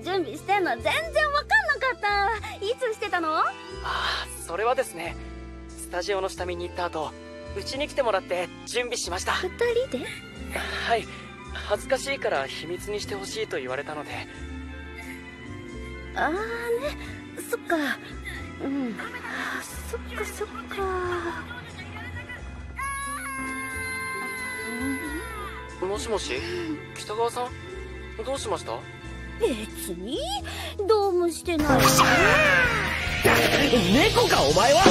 準備してんの全然わかんなかったいつしてたのああそれはですねスタジオの下見に行った後うちに来てもらって準備しました。二人で？はい恥ずかしいから秘密にしてほしいと言われたので。ああねそっか。うん。そっかそっか。もしもし？北川さん？どうしました？別に。どうもしてない。猫かお前は